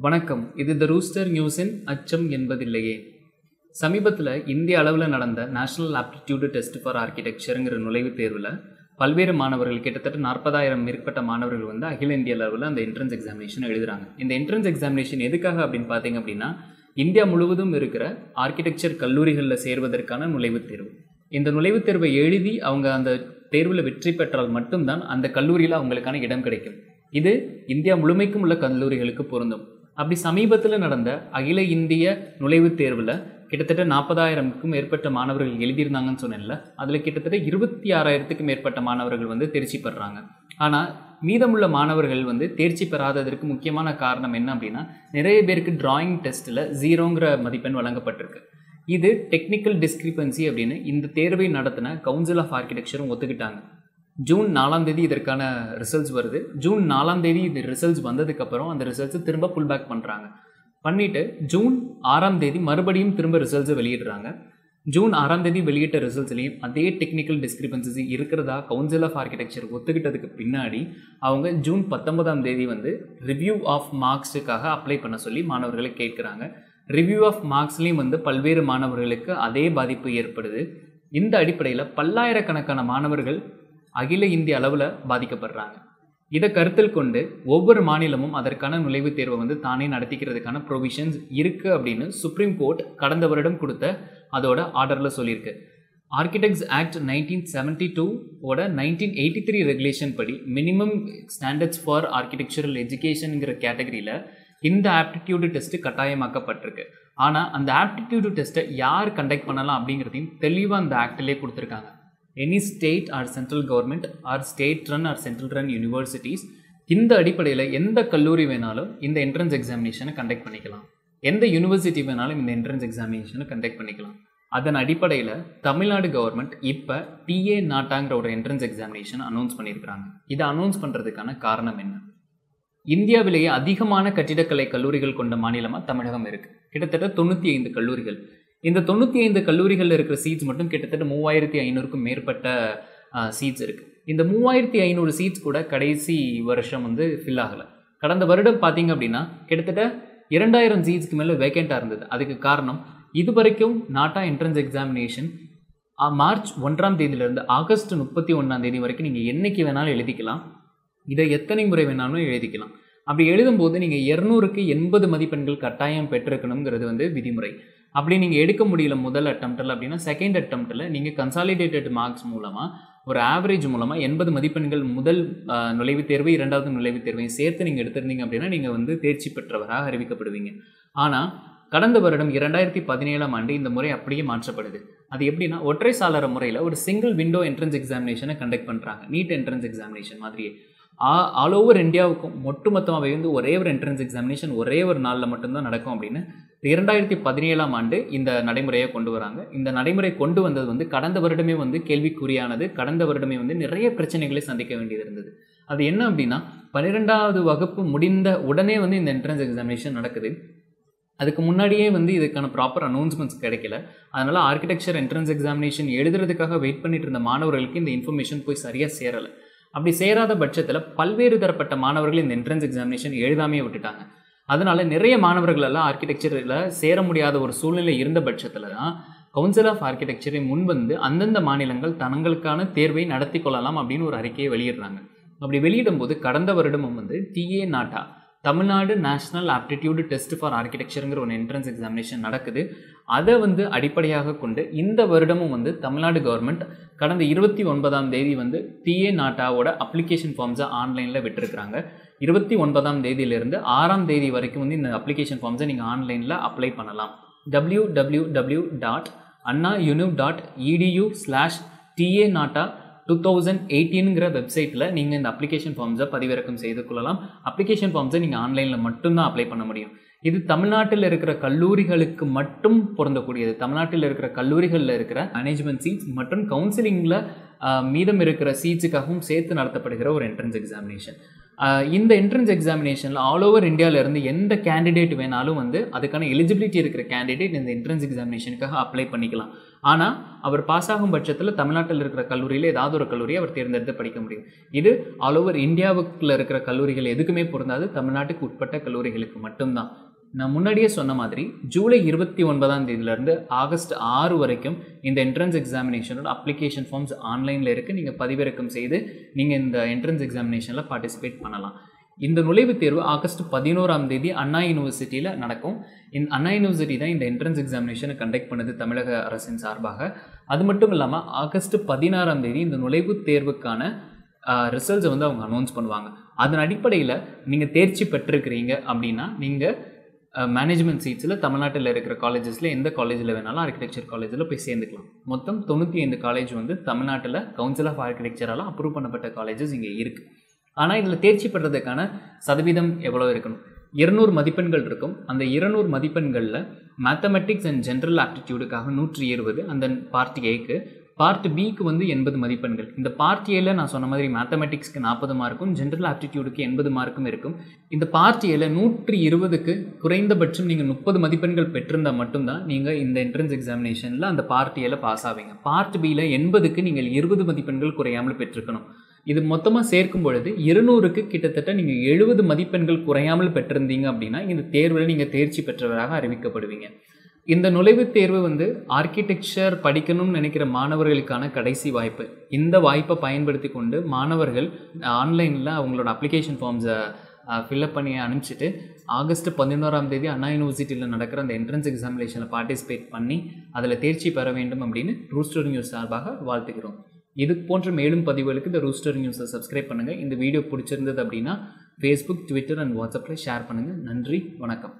வணக்கம். இது த ரூஸ்டர் நியூஸின் அச்சம் என்பதில்லையே. சமீபத்தில் இந்திய அளவில் நடந்த நேஷனல் ஆப்டிடியூடு டெஸ்ட் ஃபார் ஆர்கிடெக்சருங்கிற நுழைவுத் தேர்வில் பல்வேறு மாணவர்கள் கிட்டத்தட்ட நாற்பதாயிரம் மேற்பட்ட மாணவர்கள் வந்து அகில இந்திய அளவில் அந்த என்ட்ரன்ஸ் எக்ஸாமினேஷன் எழுதுறாங்க. இந்த என்ட்ரன்ஸ் எக்ஸாமினேஷன் எதுக்காக அப்படின்னு பார்த்தீங்க அப்படின்னா இந்தியா முழுவதும் இருக்கிற ஆர்கிடெக்சர் கல்லூரிகளில் சேர்வதற்கான நுழைவுத் தேர்வு. இந்த நுழைவுத் தேர்வை எழுதி அவங்க அந்த தேர்வில் வெற்றி பெற்றால் மட்டும்தான் அந்த கல்லூரியில் அவங்களுக்கான இடம் கிடைக்கும். இது இந்தியா முழுமைக்கும் உள்ள கல்லூரிகளுக்கு பொருந்தும். அப்படி சமீபத்தில் நடந்த அகில இந்திய நுழைவுத் தேர்வில் கிட்டத்தட்ட நாற்பதாயிரம்க்கும் மேற்பட்ட மாணவர்கள் எழுதியிருந்தாங்கன்னு சொன்னேன்ல. அதில் கிட்டத்தட்ட இருபத்தி ஆறாயிரத்துக்கும் மேற்பட்ட மாணவர்கள் வந்து தேர்ச்சி பெறாங்க. ஆனால் மீதமுள்ள மாணவர்கள் வந்து தேர்ச்சி பெறாததற்கு முக்கியமான காரணம் என்ன அப்படின்னா நிறைய பேருக்கு டிராயிங் டெஸ்ட்டில் ஜீரோங்கிற மதிப்பெண் வழங்கப்பட்டிருக்கு. இது டெக்னிக்கல் டிஸ்கிரிபன்சி அப்படின்னு இந்த தேர்வை நடத்தின கவுன்சில் ஆஃப் ஆர்கிடெக்சரும் ஒத்துக்கிட்டாங்க. ஜூன் நாலாம் தேதி இதற்கான ரிசல்ட்ஸ் வருது. ஜூன் நாலாம் தேதி இது ரிசல்ட்ஸ் வந்ததுக்கப்புறம் அந்த ரிசல்ட்ஸை திரும்ப புல் பேக் பண்ணுறாங்க பண்ணிவிட்டு ஜூன் ஆறாம் தேதி மறுபடியும் திரும்ப ரிசல்ட்ஸை வெளியிடுறாங்க. ஜூன் ஆறாம் தேதி வெளியிட்ட ரிசல்ட்ஸ்லையும் அதே டெக்னிக்கல் டிஸ்கிரிபன்சிஸ் இருக்கிறதா? கவுன்சில் ஆஃப் ஆர்கிடெக்சர் ஒத்துக்கிட்டதுக்கு பின்னாடி அவங்க ஜூன் பத்தொன்பதாம் தேதி வந்து ரிவ்யூ ஆஃப் மார்க்ஸுக்காக அப்ளை பண்ண சொல்லி மாணவர்களை கேட்குறாங்க. ரிவ்யூ ஆஃப் மார்க்ஸ்லேயும் வந்து பல்வேறு மாணவர்களுக்கு அதே பாதிப்பு ஏற்படுது. இந்த அடிப்படையில் பல்லாயிரக்கணக்கான மாணவர்கள் அகில இந்திய அளவில் பாதிக்கப்படுறாங்க. இதை கருத்தில் கொண்டு ஒவ்வொரு மாநிலமும் அதற்கான நுழைவுத் தேர்வை வந்து தானே நடத்திக்கிறதுக்கான ப்ரொவிஷன்ஸ் இருக்குது அப்படின்னு சுப்ரீம் கோர்ட் கடந்த வருடம் கொடுத்த அதோட ஆர்டரில் சொல்லியிருக்கு. ஆர்கிடெக்ட்ஸ் ஆக்ட் நைன்டீன் செவன்டி டூவோட நைன்டீன் எயிட்டி த்ரீ ரெகுலேஷன் படி மினிமம் ஸ்டாண்டர்ட்ஸ் ஃபார் ஆர்கிடெக்சரல் எஜுகேஷனுங்கிற கேட்டகரியில் இந்த ஆப்டிடியூடு டெஸ்ட்டு கட்டாயமாக்கப்பட்டிருக்கு. ஆனால் அந்த ஆப்டிடியூடு டெஸ்ட்டை யார் கண்டக்ட் பண்ணலாம் அப்படிங்கிறதையும் தெளிவாக அந்த ஆக்டிலே கொடுத்துருக்காங்க. Any state or central government or state run or central run universities இந்த அடிப்படையில் எந்த கல்லூரி வேணாலும் இந்த என்ட்ரன்ஸ் எக்ஸாமினேஷனை கண்டக்ட் பண்ணிக்கலாம். எந்த யூனிவர்சிட்டி வேணாலும் இந்த என்ட்ரன்ஸ் எக்ஸாமினேஷனை கண்டக்ட் பண்ணிக்கலாம். அதன் அடிப்படையில் தமிழ்நாடு கவர்மெண்ட் இப்போ டிஏ நாட்டாங்கிற ஒரு என்ட்ரன்ஸ் எக்ஸாமினேஷன் அனௌன்ஸ் பண்ணியிருக்கிறாங்க. இதை அனௌன்ஸ் பண்ணுறதுக்கான காரணம் என்ன? இந்தியாவிலேயே அதிகமான கட்டிடக்கலை கல்லூரிகள் கொண்ட மாநிலமாக தமிழகம் இருக்குது கிட்டத்தட்ட தொண்ணூற்றி ஐந்து கல்லூரிகள். இந்த தொண்ணூற்றி ஐந்து கல்லூரிகளில் இருக்கிற சீட்ஸ் மட்டும் கிட்டத்தட்ட மூவாயிரத்தி ஐநூறுக்கும் மேற்பட்ட சீட்ஸ் இருக்குது இந்த மூவாயிரத்தி ஐநூறு சீட்ஸ் கூட கடைசி வருஷம் வந்து ஃபில் ஆகலை. கடந்த வருடம் பார்த்தீங்க அப்படின்னா கிட்டத்தட்ட இரண்டாயிரம் சீட்ஸ்க்கு மேலே வேக்கண்ட்டாக இருந்தது. அதுக்கு காரணம் இது வரைக்கும் நாட்டா என்ட்ரன்ஸ் எக்ஸாமினேஷன் மார்ச் ஒன்றாம் தேதியிலேருந்து ஆகஸ்ட் முப்பத்தி ஒன்றாம் தேதி வரைக்கும் நீங்கள் என்றைக்கு வேணாலும் எழுதிக்கலாம். இதை எத்தனை முறை வேணாலும் எழுதிக்கலாம். அப்படி எழுதும்போது நீங்கள் இரநூறுக்கு எண்பது மதிப்பெண்கள் கட்டாயம் பெற்றிருக்கணுங்கிறது வந்து விதிமுறை. அப்படி நீங்கள் எடுக்க முடியல முதல் அட்டம்ப்டில் அப்படின்னா செகண்ட் அட்டம்ப்டில் நீங்கள் கன்சாலிடேட்டட் மார்க்ஸ் மூலமாக ஒரு ஆவரேஜ் மூலமாக எண்பது மதிப்பெண்கள் முதல் நுழைவுத் தேர்வு இரண்டாவது நுழைவுத் தேர்வையும் சேர்த்து நீங்கள் எடுத்திருந்தீங்க அப்படின்னா நீங்கள் வந்து தேர்ச்சி பெற்றவராக அறிவிக்கப்படுவீங்க. ஆனால் கடந்த வருடம் இரண்டாயிரத்தி பதினேழாம் ஆண்டு இந்த முறை அப்படியே மாற்றப்படுது. அது எப்படின்னா ஒற்றை சாளர முறையில் ஒரு சிங்கிள் விண்டோ என்ட்ரன்ஸ் எக்ஸாமினேஷனை கண்டக்ட் பண்ணுறாங்க நீட் என்ட்ரன்ஸ் எக்ஸாமினேஷன் மாதிரியே. ஆல் ஓவர் இந்தியாவுக்கும் ஒட்டுமொத்தமாகவே வந்து ஒரே ஒரு என்ட்ரன்ஸ் எக்ஸாமினேஷன் ஒரே ஒரு நாளில் மட்டும்தான் நடக்கும் அப்படின்னு இரண்டாயிரத்தி பதினேழாம் ஆண்டு இந்த நடைமுறையை கொண்டு வராங்க. இந்த நடைமுறை கொண்டு வந்தது வந்து கடந்த வருடமே வந்து கேள்விக்குறியானது கடந்த வருடமே வந்து நிறைய பிரச்சனைகளை சந்திக்க வேண்டியது இருந்தது. அது என்ன அப்படின்னா பன்னிரெண்டாவது வகுப்பு முடிந்த உடனே வந்து இந்த என்ட்ரன்ஸ் எக்ஸாமினேஷன் நடக்குது. அதுக்கு முன்னாடியே வந்து இதுக்கான ப்ராப்பர் அனௌன்ஸ்மெண்ட்ஸ் கிடைக்கல. அதனால் ஆர்கிடெக்சர் என்ட்ரன்ஸ் எக்ஸாமினேஷன் எழுதுறதுக்காக வெயிட் பண்ணிட்டு இருந்த மாணவர்களுக்கு இந்த இன்ஃபர்மேஷன் போய் சரியாக சேரலை. அப்படி சேராத பட்சத்தில் பல்வேறு தரப்பட்ட மாணவர்கள் இந்த என்ட்ரன்ஸ் எக்ஸாமினேஷன் எழுதாமே விட்டுட்டாங்க. அதனால் நிறைய மாணவர்களெல்லாம் ஆர்கிடெக்சரில் சேர முடியாத ஒரு சூழ்நிலை இருந்த பட்சத்தில் தான் கவுன்சில் ஆஃப் ஆர்கிடெக்சரை முன் வந்து அந்தந்த மாநிலங்கள் தங்களுக்கான தேர்வை நடத்தி கொள்ளலாம் அப்படின்னு ஒரு அறிக்கையை வெளியிடுறாங்க. அப்படி வெளியிடும் போது கடந்த வருடமும் வந்து TA NATA Tamil Nadu national aptitude test for ஆர்கிடெக்சருங்கிற ஒரு என்ட்ரன்ஸ் எக்ஸாமினேஷன் நடக்குது. அதை வந்து அடிப்படையாக கொண்டு இந்த வருடமும் வந்து தமிழ்நாடு கவர்மெண்ட் கடந்த இருபத்தி ஒன்பதாம் தேதி வந்து டிஏ நாட்டாவோட அப்ளிகேஷன் ஃபார்ம்ஸை ஆன்லைனில் விட்டுருக்குறாங்க. இருபத்தி ஒன்பதாம் தேதியிலிருந்து ஆறாம் தேதி வரைக்கும் வந்து இந்த அப்ளிகேஷன் ஃபார்ம்ஸை நீங்கள் ஆன்லைனில் அப்ளை பண்ணலாம். W W W dot Anna univ dot edu slash TA NATA two thousand எயிட்டீனுங்கிற வெப்சைட்டில் நீங்கள் இந்த அப்ளிகேஷன் ஃபார்ம்ஸை பதிவிறக்கம் செய்து கொள்ளலாம். அப்ளிகேஷன் ஃபார்ம்ஸை நீங்கள் ஆன்லைனில் மட்டும்தான் அப்ளை பண்ண முடியும். இது தமிழ்நாட்டில் இருக்கிற கல்லூரிகளுக்கு மட்டும் பொருந்தக்கூடியது. தமிழ்நாட்டில் இருக்கிற கல்லூரிகளில் இருக்கிற மேனேஜ்மெண்ட் சீட்ஸ் மற்றும் கவுன்சிலிங்கில் மீதம் இருக்கிற சீட்ஸுக்காகவும் சேர்த்து நடத்தப்படுகிற ஒரு என்ட்ரன்ஸ் எக்ஸாமினேஷன் இந்த என்ட்ரன்ஸ் எக்ஸாமினேஷனில் ஆல் ஓவர் இந்தியாவிலேருந்து எந்த கேண்டிடேட் வேணாலும் வந்து அதுக்கான எலிஜிபிலிட்டி இருக்கிற கேண்டிடேட் இந்த என்ட்ரன்ஸ் எக்ஸாமினேஷனுக்காக அப்ளை பண்ணிக்கலாம். ஆனால் அவர் பாஸ் ஆகும் பட்சத்தில் தமிழ்நாட்டில் இருக்கிற கல்லூரியில் ஏதாவது ஒரு கல்லூரியை அவர் தேர்ந்தெடுத்து படிக்க முடியும். இது ஆல் ஓவர் இந்தியாவுக்குள்ள இருக்கிற கல்லூரிகள் எதுக்குமே பொருந்தாது தமிழ்நாட்டுக்கு உட்பட்ட கல்லூரிகளுக்கு மட்டும்தான். நான் முன்னாடியே சொன்ன மாதிரி ஜூலை இருபத்தி ஒன்பதாம் தேதியிலேருந்து ஆகஸ்ட் ஆறு வரைக்கும் இந்த என்ட்ரன்ஸ் எக்ஸாமினேஷனோட அப்ளிகேஷன் ஃபார்ம்ஸ் ஆன்லைனில் இருக்குது நீங்கள் பதிவிறக்கம் செய்து நீங்கள் இந்த என்ட்ரன்ஸ் எக்ஸாமினேஷனில் பார்ட்டிசிபேட் பண்ணலாம். இந்த நுழைவுத் தேர்வு ஆகஸ்ட் பதினோராம் தேதி அண்ணா யூனிவர்சிட்டியில் நடக்கும். இந்த அண்ணா யூனிவர்சிட்டி தான் இந்த என்ட்ரன்ஸ் எக்ஸாமினேஷனை கண்டக்ட் பண்ணுது தமிழக அரசின் சார்பாக. அது மட்டும் இல்லாமல் ஆகஸ்ட் பதினாறாம் தேதி இந்த நுழைவுத் தேர்வுக்கான ரிசல்ட்ஸை வந்து அவங்க அனௌன்ஸ் பண்ணுவாங்க. அதன் அடிப்படையில் நீங்கள் தேர்ச்சி பெற்றிருக்கிறீங்க அப்படின்னா நீங்கள் மேனேஜ்மெண்ட் சீட்ஸில் தமிழ்நாட்டில் இருக்கிற காலேஜஸில் எந்த காலேஜில் வேணாலும் ஆர்கிடெக்சர் காலேஜில் போய் சேர்ந்துக்கலாம். மொத்தம் தொண்ணூற்றி ஐந்து காலேஜ் வந்து தமிழ்நாட்டில் கவுன்சில் ஆஃப் ஆர்கிடெக்சரால் அப்ரூவ் பண்ணப்பட்ட காலேஜஸ் இங்கே இருக்குது ஆனால் இதில் தேர்ச்சி பெறதுக்கான சதவீதம் எவ்வளோ இருக்கணும்? இருநூறு மதிப்பெண்கள் இருக்கும். அந்த இருநூறு மதிப்பெண்களில் மேத்தமெட்டிக்ஸ் அண்ட் ஜென்ரல் ஆப்டிடியூடுக்காக நூற்றி இருபது அந்த பார்ட் ஏக்கு பார்ட் பிக்கு வந்து எண்பது மதிப்பெண்கள். இந்த பார்ட் ஏல நான் சொன்ன மாதிரி மேத்தமெட்டிக்ஸ்க்கு நாற்பது மார்க்கும் ஜென்ரல் ஆப்டிடியூடுக்கு எண்பது மார்க்கும் இருக்கும். இந்த பார்ட் ஏல நூற்றி இருபதுக்கு குறைந்தபட்சம் நீங்கள் முப்பது மதிப்பெண்கள் பெற்றிருந்தால் மட்டும்தான் நீங்கள் இந்த என்ட்ரன்ஸ் எக்ஸாமினேஷனில் அந்த பார்ட் ஏல பாஸ் ஆவீங்க. பார்ட் பியில் எண்பதுக்கு நீங்கள் இருபது மதிப்பெண்கள் குறையாமல் பெற்றிருக்கணும். இது மொத்தமாக சேர்க்கும் பொழுது இருநூறுக்கு கிட்டத்தட்ட நீங்கள் எழுபது மதிப்பெண்கள் குறையாமல் பெற்றிருந்தீங்க அப்படின்னா இந்த தேர்வில் நீங்கள் தேர்ச்சி பெற்றவராக அறிவிக்கப்படுவீங்க. இந்த நுழைவுத் தேர்வு வந்து ஆர்கிடெக்சர் படிக்கணும்னு நினைக்கிற மாணவர்களுக்கான கடைசி வாய்ப்பு. இந்த வாய்ப்பை பயன்படுத்தி கொண்டு மாணவர்கள் ஆன்லைனில் அவங்களோட அப்ளிகேஷன் ஃபார்ம்ஸை ஃபில்அப் பண்ணி அனுப்பிச்சிட்டு ஆகஸ்ட் பதினோராம் தேதி அண்ணா யூனிவர்சிட்டியில் நடக்கிற அந்த என்ட்ரன்ஸ் எக்ஸாமினேஷனில் பார்ட்டிசிபேட் பண்ணி அதில் தேர்ச்சி பெற வேண்டும் அப்படின்னு ரூஸ்டர் நியூஸ் சார்பாக வாழ்த்துக்கிறோம் இது போன்ற மேலும் பதிவுகளுக்கு இந்த ரூஸ்டர் நியூஸை சப்ஸ்கிரைப் பண்ணுங்கள் இந்த வீடியோ பிடிச்சிருந்தது அப்படின்னா ஃபேஸ்புக் ட்விட்டர் அண்ட் வாட்ஸ்அப்பில் ஷேர் பண்ணுங்கள் நன்றி வணக்கம்.